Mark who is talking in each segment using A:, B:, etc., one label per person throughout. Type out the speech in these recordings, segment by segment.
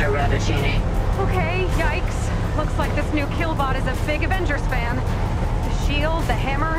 A: Dr. Rappaccini.
B: Okay, yikes. Looks like this new Killbot is a big Avengers fan. The shield, the hammer,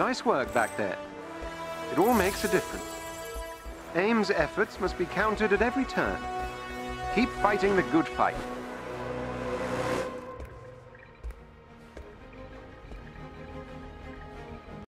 A: Nice work back there. It all makes a difference. AIM's efforts must be counted at every turn. Keep fighting the good fight.